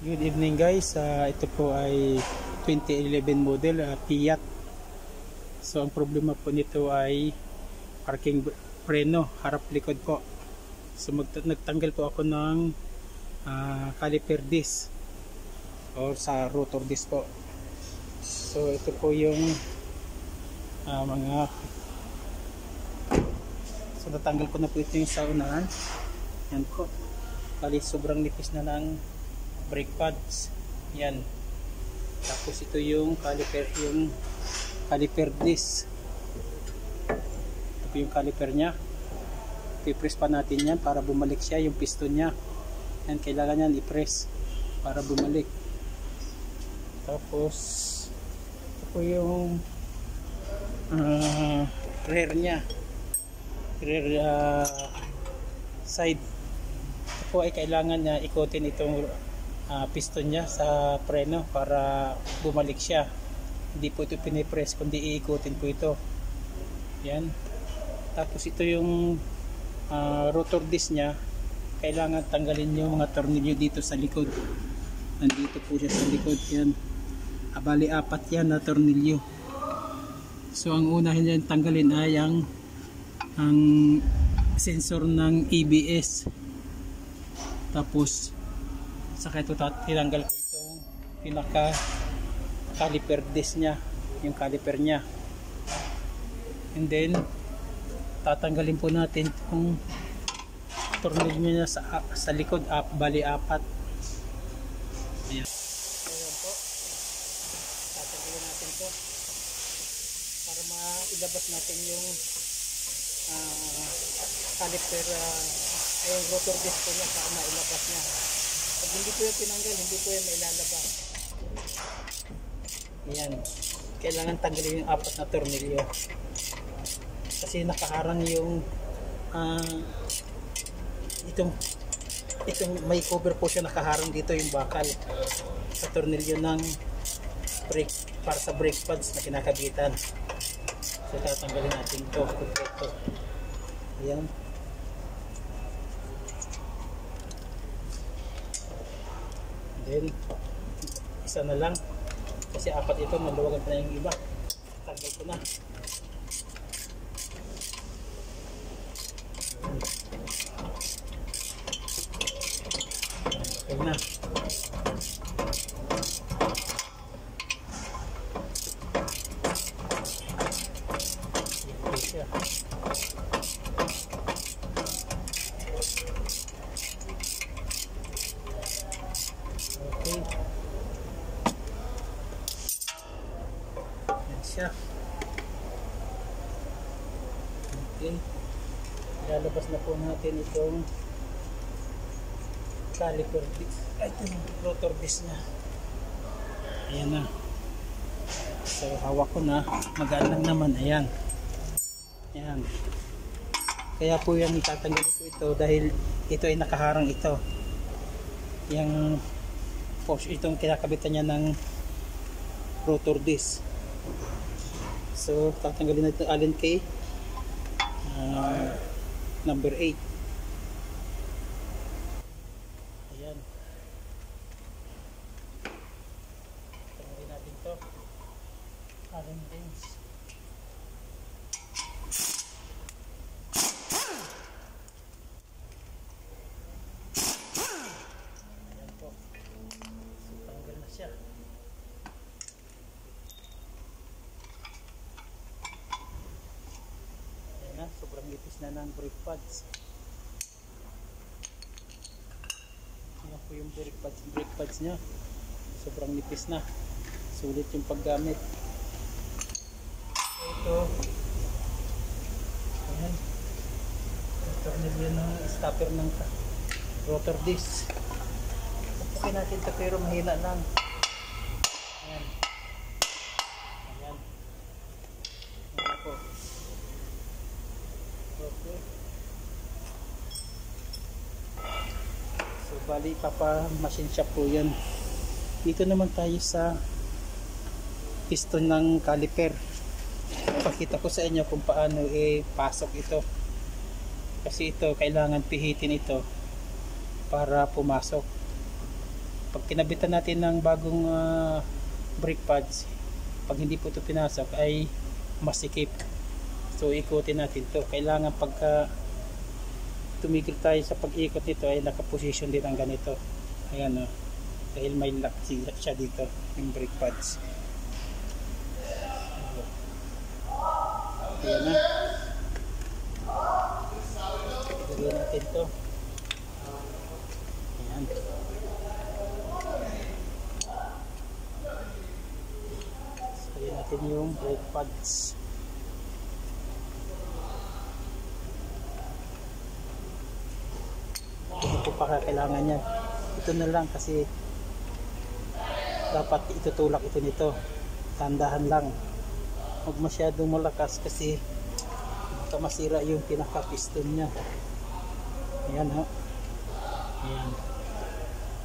Good evening guys. Ah, ito po ay 2011 model uh, Fiat. So ang problema po nito ay parking preno, harap likod po. So nagtanggal po ako ng ah, caliper disc or sa rotor disc po. So ito po yung ah, mga So natanggal ko na po ito yung sa. Yan po. Bali sobrang nipis na ng brake pads. Yan. Tapos ito yung caliper yung caliper disc. Ito yung caliper niya. I-press pa natin yan para bumalik siya yung piston niya. Yan kailangan yan i-press para bumalik. Tapos ito po yung ah, rear niya. Rear ah, side ito po ay kailangan na ikutin itong ah, piston niya sa preno para bumalik siya. Hindi po ito pinipress kundi iikutin po ito. Yan. Tapos ito yung ah, rotor disc niya. Kailangan tanggalin yung mga tornilyo dito sa likod. Nandito po siya sa likod yan. Abali apat yan na tornilyo. So ang unahin niya tanggalin ay ang ang sensor ng ABS tapos saka ito tinanggal ko itong pinaka caliper disc niya yung caliper niya. And then tatanggalin po natin itong tornilyo niya sa, sa likod. Up, bali apat. Ayan. Ayan po. Tatanggalin natin to para mailabas natin yung ah, caliper uh, yung rotor disc po niya para mailabas niya pag hindi po yung tinanggal hindi po yan mailalabas yan kailangan tanggalin yung apat na tornilyo. Kasi nakaharang yung ah, itong itong may cover po siya nakaharang dito yung bakal sa tornilyo ng brake para sa brake pads na kinakabitan. So tatanggalin natin ito ayan then isa na lang. Kasi apat ito maluwagan pa yung iba. Tanggal ko na. Okay na okay siya Okay. Yan siya. Okay. Lalabas na po natin itong caliper disc. Ay, ito yung rotor disc niya. Ayan na. So, hawak ko na. Magaan naman. Ayan. Ayan. Kaya po yan itatanggal ko ito dahil ito ay nakaharang ito yung force itong kinakabitan niya ng rotor disc so tatanggalin natin allen key uh, number 8 ayan tanggalin natin to allen rings ayan po so tanggal na siya Ayan na, sobrang ipis na ng brake pads. Ayan po yung brake pads, brake pads niya. Sobrang nipis na. Sulit yung paggamit. Ito. Ayan. Yung tornilyo ng stopper ng rotor disc. Tapakin natin ito pero mahina lang. Ayan. Ayan. Ayan po. Okay. So, bali papa machine shop po yan. Dito naman tayo sa piston ng caliper. Pakita ko sa inyo kung paano ipasok ito. Kasi ito, kailangan pihitin ito para pumasok. Pag kinabitan natin ng bagong ah, brake pads pag hindi po ito pinasok ay masikip so ikutin natin to kailangan pagka tumigil tayo sa pag-ikot nito ay nakaposition din ang ganito. Ayan o dahil may lock siya dito yung brake pads. Ayan na Lagyan natin to. Ayan. So natin yung brake pads pa kailangan yan. Ito na lang kasi dapat itutulak ito nito. Tandahan lang. Huwag masyadong malakas kasi baka masira yung pinaka piston nya ayan ho ayan.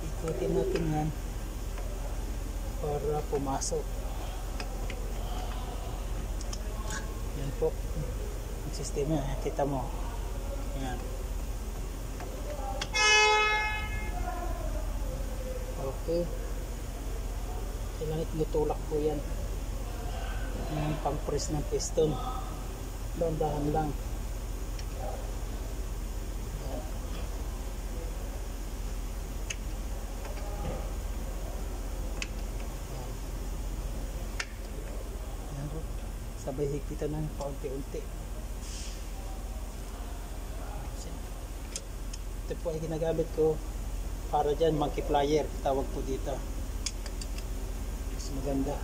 Ikutin natin yan para pumasok. Yan po. Ang sistema kita mo. Ayan Okay. Kailangan tinutulak po yan. Yung pang-press ng piston. Dahan-dahan lang. Sabay higpitan ng paunti-unti. Ito po ay ginagamit ko para dyan monkey flyer tawag po dito. Mas maganda.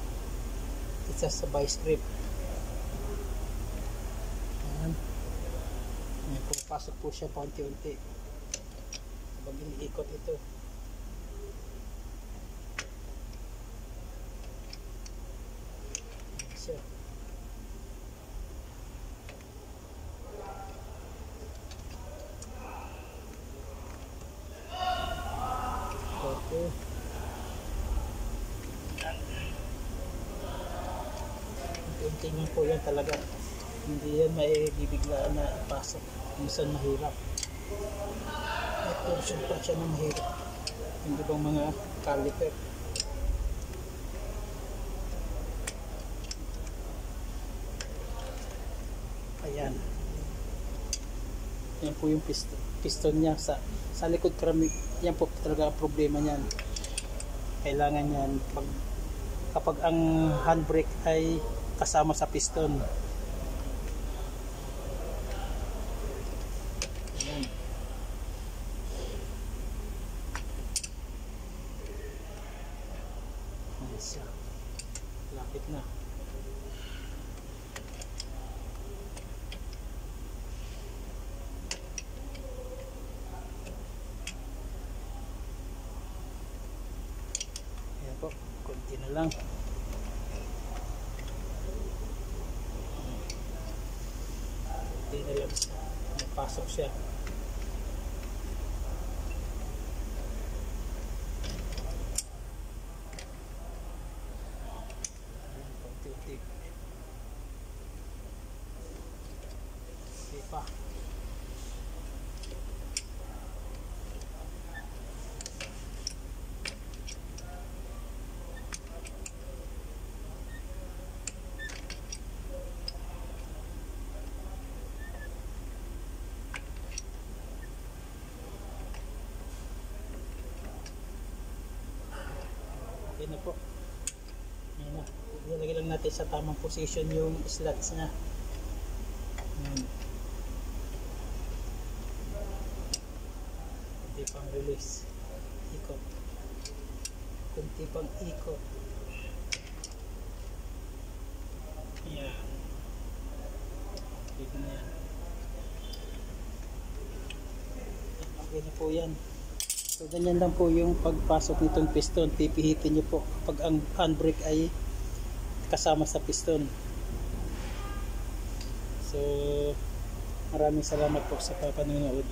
Isa sa grip ayan. Ayan pumapasok po siya paunti-unti. Habang iniikot ito ayan siya Okay. Lang po yan talaga. Hindi yan maibibiglaan na ipasok. Minsan mahirap. May portion pa siya ng mahirap. Hindi bang mga caliper. Ayan. Yan po yung piston, piston niya sa sa likod karami. Yan po talaga ang problema niyan. Kailangan yan pag kapag ang handbrake ay kasama sa piston. Lapit na. Ayan po, konti na lang. Na lang siya. Napasok siya. Ayan, konti-unti. Hindi pa. Okay na po. Ayan na. Ilalagay lang natin sa tamang position yung slots niya. Ayan. Kunti pang release. Ikot. Kunti pang ikot. Ayan. Pwede na yan. Okay na po yan. So ganyan lang po yung pagpasok nitong piston. Pipihitin nyo po pag ang handbrake ay kasama sa piston. So maraming salamat po sa papanonood.